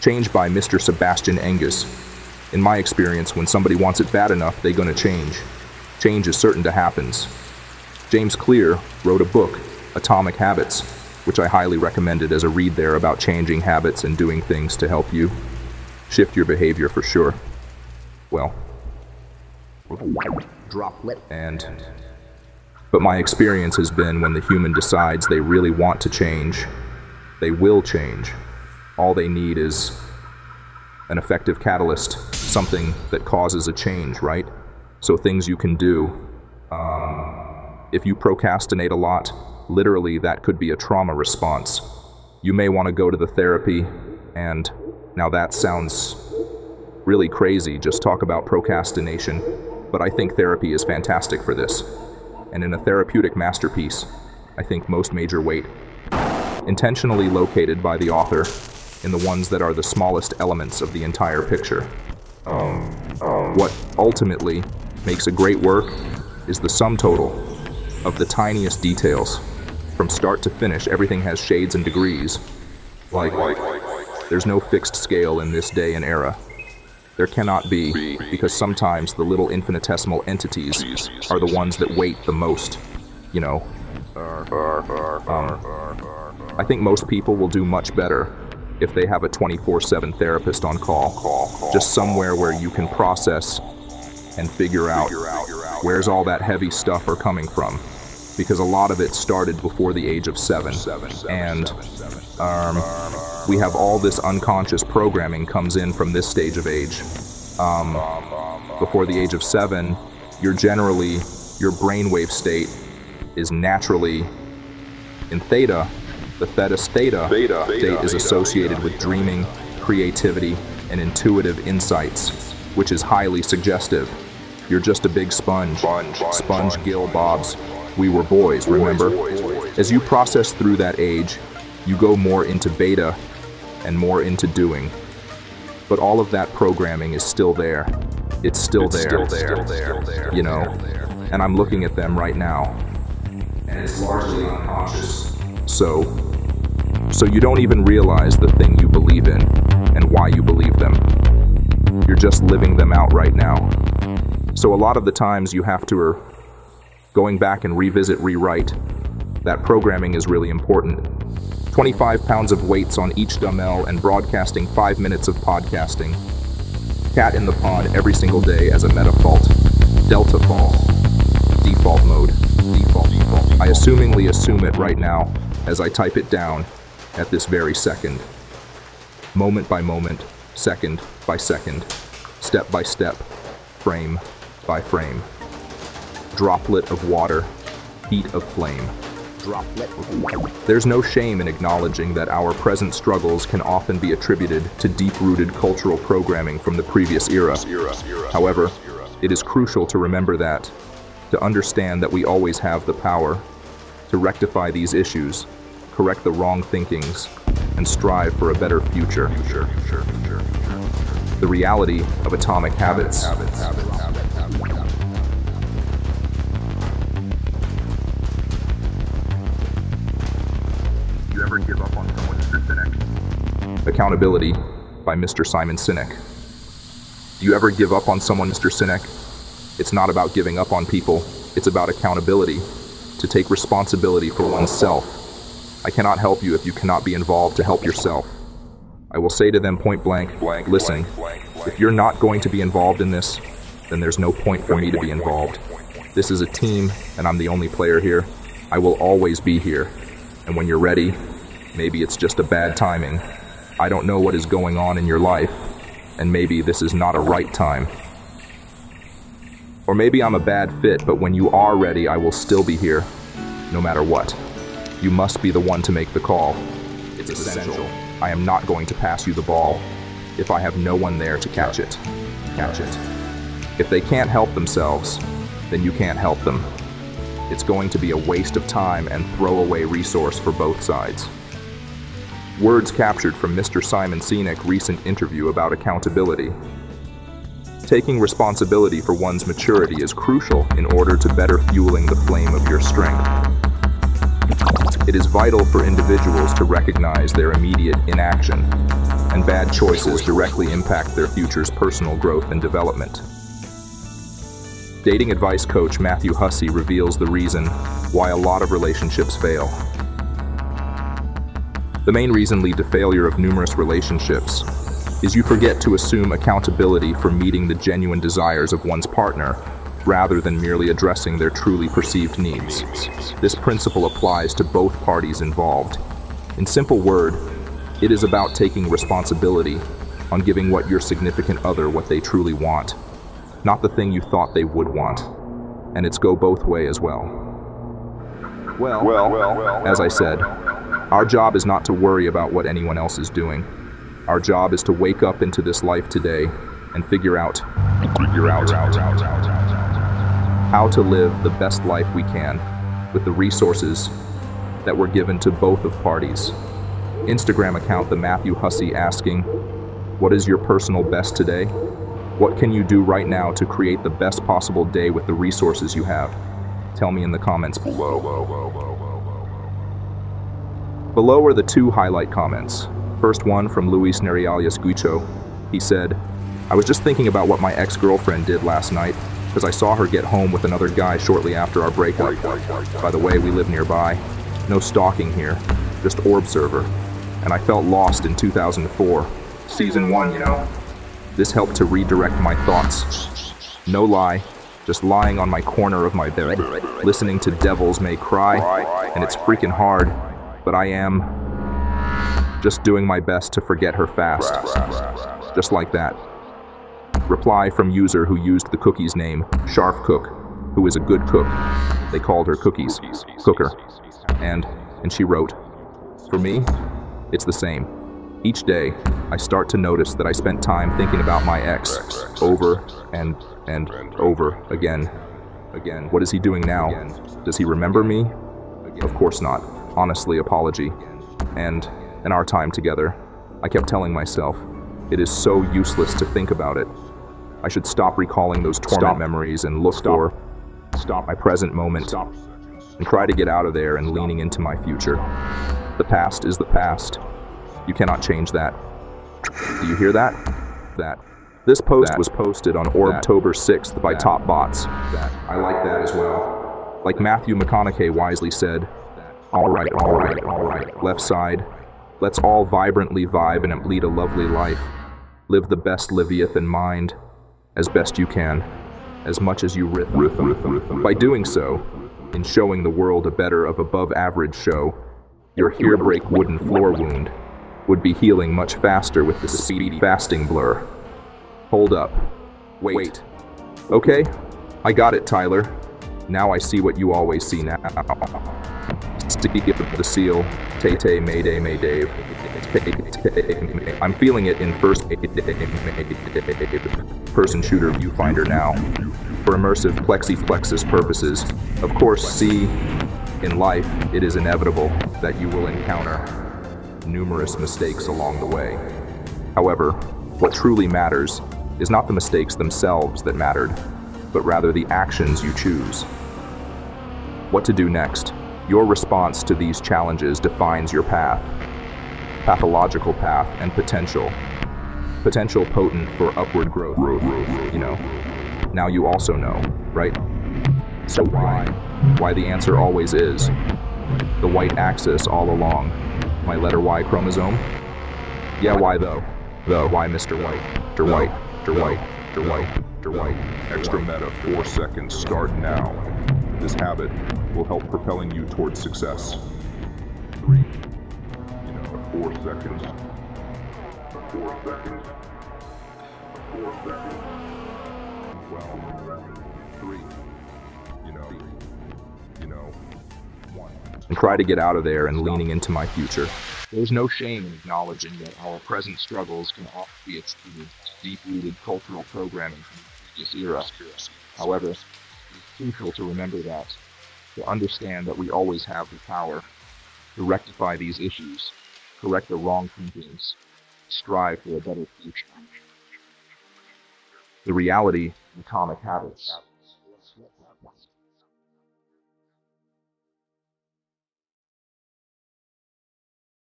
Change by Mr. Sabastian Enges. In my experience, when somebody wants it bad enough, they're gonna change. Change is certain to happen. James Clear wrote a book, Atomic Habits, which I highly recommended as a read there about changing habits and doing things to help you shift your behavior for sure. Well, Droplet. and but my experience has been when the human decides they really want to change, they will change. All they need is an effective catalyst, something that causes a change, right? So things you can do. Um, if you procrastinate a lot, literally that could be a trauma response. You may want to go to the therapy, and now that sounds really crazy, just talk about procrastination, but I think therapy is fantastic for this. And in a therapeutic masterpiece, I think most major weight, intentionally located by the author in the ones that are the smallest elements of the entire picture. What ultimately makes a great work is the sum total of the tiniest details. From start to finish, everything has shades and degrees. Like, there's no fixed scale in this day and era. There cannot be, because sometimes the little infinitesimal entities are the ones that weight the most. You know, um, I think most people will do much better if they have a 24 7 therapist on call. Just somewhere where you can process and figure out where's all that heavy stuff are coming from. Because a lot of it started before the age of seven. And um, we have all this unconscious programming comes in from this stage of age. Um, before the age of seven, you're generally, your brainwave state is naturally in theta. The theta theta state is associated with dreaming, creativity, and intuitive insights, which is highly suggestive. You're just a big sponge. Sponge Gill Bobs. We were boys, remember? As you process through that age, you go more into beta and more into doing. But all of that programming is still there. It's still there. You know? And I'm looking at them right now. And it's largely unconscious. So, so you don't even realize the thing you believe in and why you believe them. You're just living them out right now. So a lot of the times you have to are going back and revisit, rewrite. That programming is really important. 25 pounds of weights on each dumbbell and broadcasting 5 minutes of podcasting. Cat in the pod every single day as a meta fault. Delta fall. Default mode. Default. Default. I assumingly assume it right now as I type it down at this very second. Moment by moment, second by second, step by step, frame by frame. Droplet of water, heat of flame. There's no shame in acknowledging that our present struggles can often be attributed to deep-rooted cultural programming from the previous era. However, it is crucial to remember that, to understand that we always have the power to rectify these issues, correct the wrong thinkings, and strive for a better future. The reality of atomic habits. You ever give up on someone, Mr. Sinek? Accountability by Mr. Simon Sinek. Do you ever give up on someone, Mr. Sinek? It's not about giving up on people, it's about accountability, to take responsibility for oneself. I cannot help you if you cannot be involved to help yourself. I will say to them point blank, blank listen, if you're not going to be involved in this, then there's no point for me to be involved. This is a team, and I'm the only player here. I will always be here. And when you're ready, maybe it's just a bad timing. I don't know what is going on in your life, and maybe this is not a right time. Or maybe I'm a bad fit, but when you are ready, I will still be here, no matter what. You must be the one to make the call. It's essential. I am not going to pass you the ball if I have no one there to catch it. Catch it. If they can't help themselves, then you can't help them. It's going to be a waste of time and throwaway resource for both sides. Words captured from Mr. Simon Sinek recent interview about accountability. Taking responsibility for one's maturity is crucial in order to better fueling the flame of your strength. It is vital for individuals to recognize their immediate inaction and bad choices directly impact their future's personal growth and development. Dating advice coach Matthew Hussey reveals the reason why a lot of relationships fail. The main reason lead to failure of numerous relationships is you forget to assume accountability for meeting the genuine desires of one's partner rather than merely addressing their truly perceived needs. This principle applies to both parties involved. In simple word, it is about taking responsibility on giving what your significant other what they truly want, not the thing you thought they would want. And it's go both way as well. Well, well, well, as I said, our job is not to worry about what anyone else is doing. Our job is to wake up into this life today and figure out, figure out, out, out, out, out how to live the best life we can with the resources that were given to both of parties. Instagram account the Matthew Hussey asking, What is your personal best today? What can you do right now to create the best possible day with the resources you have? Tell me in the comments below. Below are the two highlight comments. First one from Luis Nerealias Guicho. He said, I was just thinking about what my ex-girlfriend did last night because I saw her get home with another guy shortly after our breakup. By the way, we live nearby. No stalking here, just orb server. And I felt lost in 2004. Season 1, you know. This helped to redirect my thoughts. No lie, just lying on my corner of my bed, listening to Devils May Cry, and it's freaking hard, but I am just doing my best to forget her fast. Just like that. Reply from user who used the cookie's name, Sharf Cook, who is a good cook. They called her Cookies, Cooker. And, and she wrote, For me, it's the same. Each day, I start to notice that I spent time thinking about my ex over and and over again. Again. What is he doing now? Does he remember me? Of course not. Honestly, apology. And in our time together, I kept telling myself, it is so useless to think about it. I should stop recalling those torment stop. memories and look stop. for stop my present moment stop. and try to get out of there and leaning into my future. The past is the past. You cannot change that. Do you hear that? That. This post that. was posted on October 6th by that. Top Bots. That. I like that as well. Like Matthew McConaughey wisely said, all right, all right, all right, left side. Let's all vibrantly vibe and lead a lovely life. Live the best Leviathan mind as best you can, as much as you rhythm. rhythm. By doing so, in showing the world a better of above average show, your hair break wooden floor wound would be healing much faster with the speedy fasting blur. Hold up. Wait. Wait. Okay, I got it, Tyler. Now I see what you always see now. The seal, Tay Tay Mayday Mayday. I'm feeling it in first person shooter viewfinder now. For immersive plexi-plexus purposes, of course, see, in life, it is inevitable that you will encounter numerous mistakes along the way. However, what truly matters is not the mistakes themselves that mattered, but rather the actions you choose. What to do next? Your response to these challenges defines your path pathological path, and potential. Potential potent for upward growth, you know. Now you also know, right? So why? Why the answer always is the white axis all along. My letter Y chromosome? Yeah, why though? Though, why Mr. White? Mr. White, Mr. White, Mr. White, Mr. White. Extra meta, four seconds, start now. This habit will help propelling you towards success. Three you know, four seconds. Four seconds. Four seconds. Well, three. You know, you know, one. And try to get out of there and leaning into my future. There's no shame in acknowledging that our present struggles can often be attributed to deep-rooted cultural programming from the previous era. However, crucial to remember that, to understand that we always have the power to rectify these issues correct the wrong thinkings, strive for a better future. The reality atomic habits